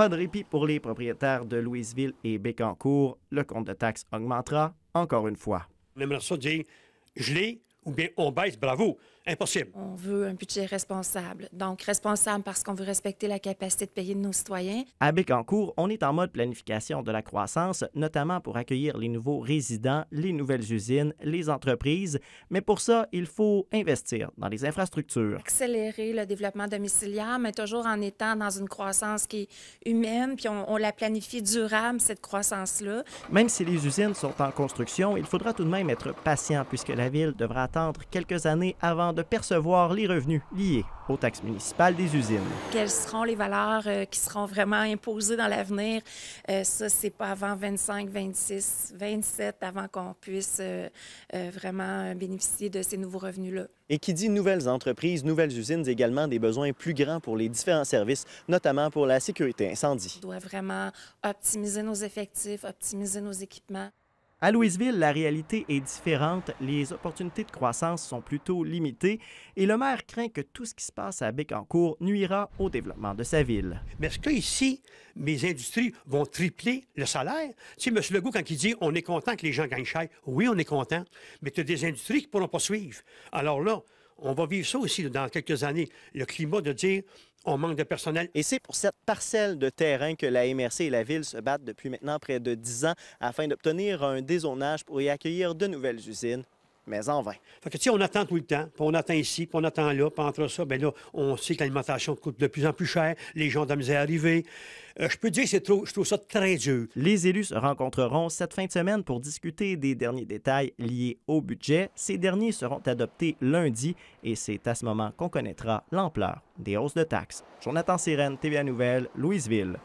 Pas de répit pour les propriétaires de Louisville et Bécancour. Le compte de taxes augmentera encore une fois. Ou bien on baisse, bravo. Impossible. On veut un budget responsable. Donc, responsable parce qu'on veut respecter la capacité de payer de nos citoyens. À Bécancour, on est en mode planification de la croissance, notamment pour accueillir les nouveaux résidents, les nouvelles usines, les entreprises. Mais pour ça, il faut investir dans les infrastructures. Accélérer le développement domiciliaire, mais toujours en étant dans une croissance qui est humaine, puis on, on la planifie durable, cette croissance-là. Même si les usines sont en construction, il faudra tout de même être patient puisque la ville devra attendre quelques années avant de percevoir les revenus liés aux taxes municipales des usines. Quelles seront les valeurs euh, qui seront vraiment imposées dans l'avenir? Euh, ça, c'est pas avant 25, 26, 27, avant qu'on puisse euh, euh, vraiment bénéficier de ces nouveaux revenus-là. Et qui dit nouvelles entreprises, nouvelles usines, également des besoins plus grands pour les différents services, notamment pour la sécurité incendie. On doit vraiment optimiser nos effectifs, optimiser nos équipements. À Louisville, la réalité est différente. Les opportunités de croissance sont plutôt limitées et le maire craint que tout ce qui se passe à Bécancour nuira au développement de sa ville. Mais est-ce que ici, mes industries vont tripler le salaire? Tu sais, M. Legault, quand il dit on est content que les gens gagnent cher, oui, on est content, mais tu as des industries qui ne pourront pas suivre. Alors là, on va vivre ça aussi dans quelques années. Le climat de dire on manque de personnel. Et c'est pour cette parcelle de terrain que la MRC et la ville se battent depuis maintenant près de 10 ans afin d'obtenir un dézonage pour y accueillir de nouvelles usines, mais en vain. Fait que, tu sais, on attend tout le temps, puis on attend ici, puis on attend là, puis entre ça, ben là, on sait que l'alimentation coûte de plus en plus cher, les gens ont de la misère à arriver. Euh, je peux te dire que trop, je trouve ça très dur. Les élus se rencontreront cette fin de semaine pour discuter des derniers détails liés au budget. Ces derniers seront adoptés lundi et c'est à ce moment qu'on connaîtra l'ampleur des hausses de taxes. Jonathan Sirène, TVA Nouvelle, Louisville.